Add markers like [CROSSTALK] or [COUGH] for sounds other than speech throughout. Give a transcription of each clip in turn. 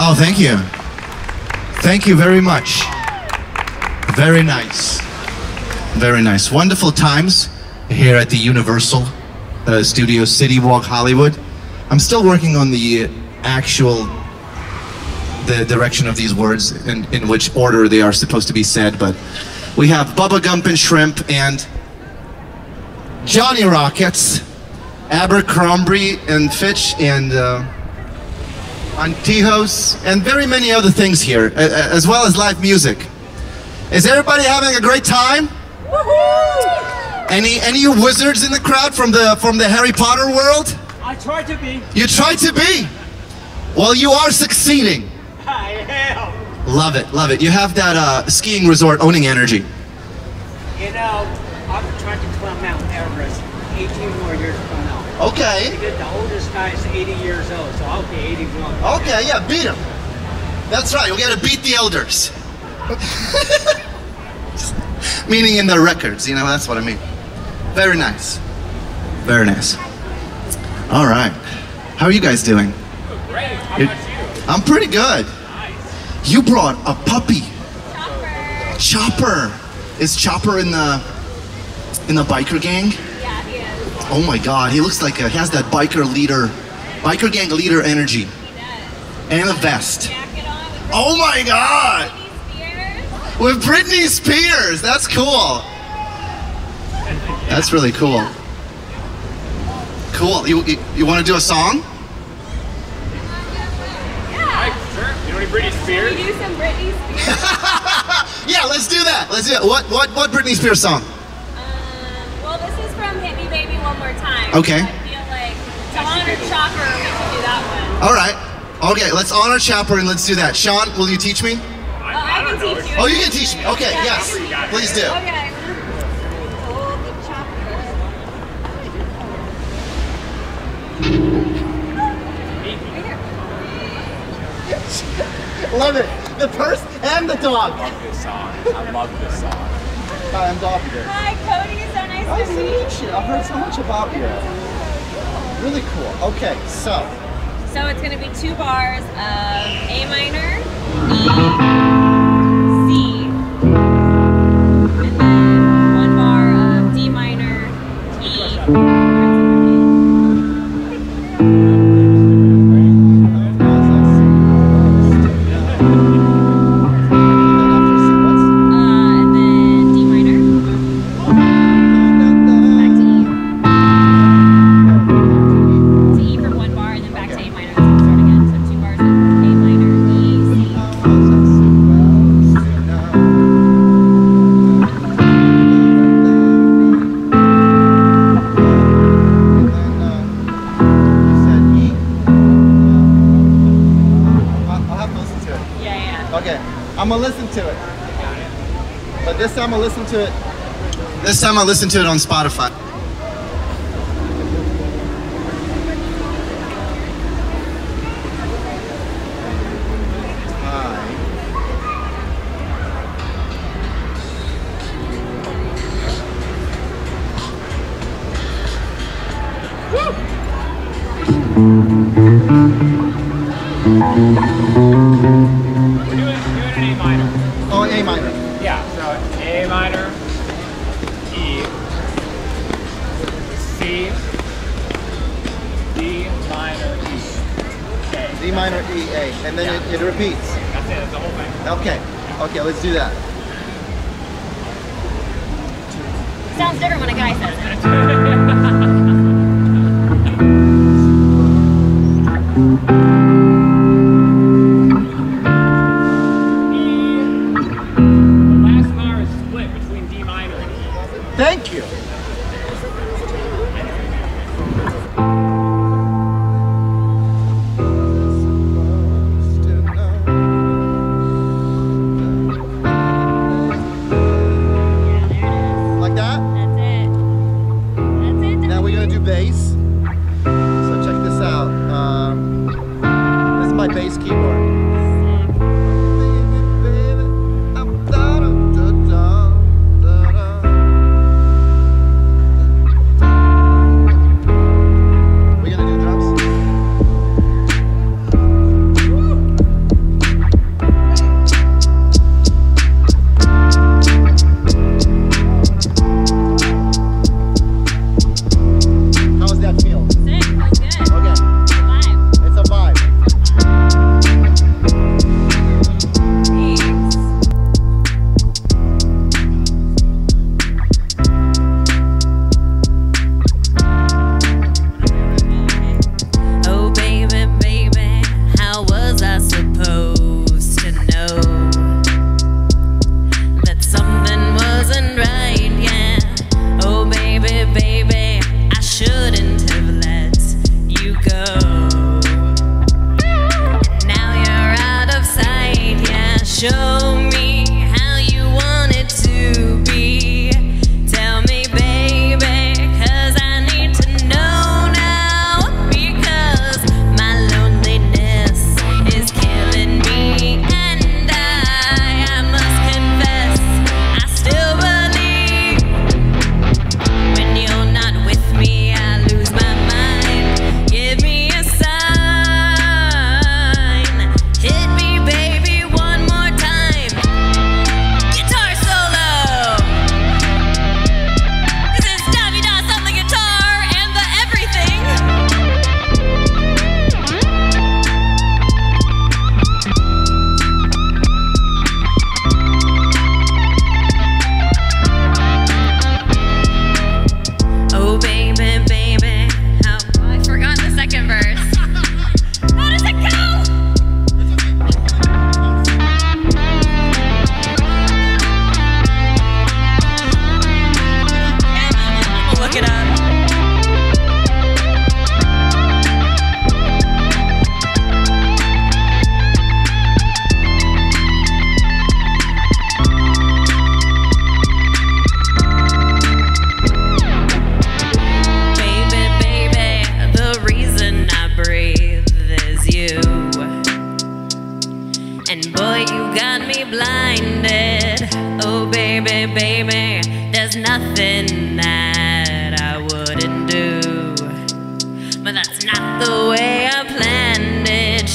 Oh, thank you. Thank you very much. Very nice. Very nice. Wonderful times here at the Universal uh, Studios City Walk Hollywood. I'm still working on the actual the direction of these words and in which order they are supposed to be said, but we have Bubba Gump and Shrimp and Johnny Rockets, Abercrombie and Fitch and uh, Antijos, and very many other things here, a- a- as well as live music. Is everybody having a great time? Any any wizards in the crowd from the from the Harry Potter world? I tried to be. You try to be. Well, you are succeeding. I am. Love it, love it. You have that uh, skiing resort owning energy. You know, I'm trying to climb Mount Everest. 18 more years from now. Okay. Because the oldest guy is 80 years old, so I'll be 81. Okay, yeah, beat him. That's right. We got to beat the elders. [LAUGHS] Meaning in their records, you know. That's what I mean. Very nice. Very nice. All right. How are you guys doing? Great. How about you? I'm pretty good. Nice. You brought a puppy. Chopper. Chopper. Is Chopper in the in the biker gang? Yeah, he is. Oh my God, he looks like a, he has that biker leader, biker gang leader energy, and a vest. Jacket on with Oh my God, Britney Spears. with Britney Spears. That's cool. That's really cool. Cool. You you, you want to do a song? Yeah. Sure. You know any Britney Can Spears? we do some Britney Spears? yeah, let's do that. Let's do it. What what what Britney Spears song? um, well, this is from Hit Me Baby One More Time. Okay. Like Chopper, we should do that one. All right. Okay, let's honor Chopper and let's do that. Sean, will you teach me? Oh, I can teach you. Oh, you can teach me. Okay, Yeah. yes, please do. Okay. Hold the chopper. Love it. The purse and the dog. I love this song. I love this song. Hi, I'm Doppler. Hi, Cody. Meet you. I've heard so much about you. Really cool. Okay, so So it's going to be two bars of A minor, E, I'm gonna listen to it. But this time I'll listen to it. This time I'll listen to it on Spotify. Then it, it repeats. that's it, that's the whole thing. Okay, okay, let's do that. Sounds different when a guy says it.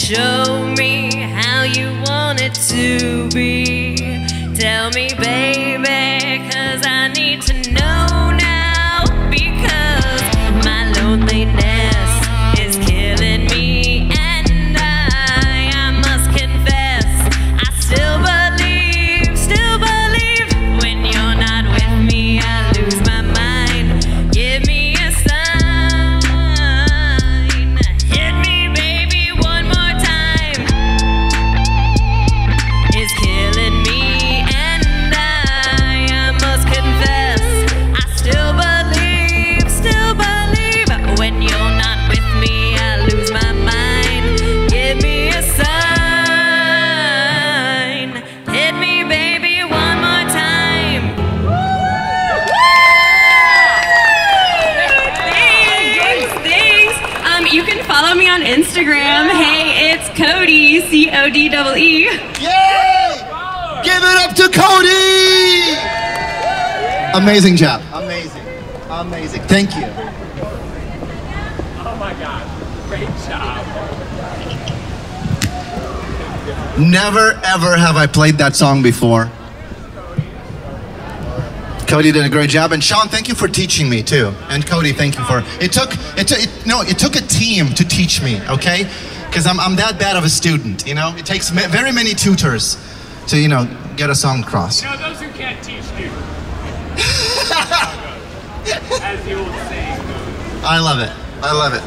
Show me how you want it to be. Tell me, baby, Cody, C O D E E. Yay! Give it up to Cody! Amazing job. Amazing. Amazing. Thank you. Oh my God. Great job. Never ever have I played that song before. Cody did a great job, and Sean, thank you for teaching me too. And Cody, thank you for. It took it, took it no, it took a team to teach me. Okay, because I'm I'm that bad of a student. You know, it takes ma- very many tutors to you know get a song across. You know, those who can't teach do. [LAUGHS] As the old saying goes. I love it. I love it.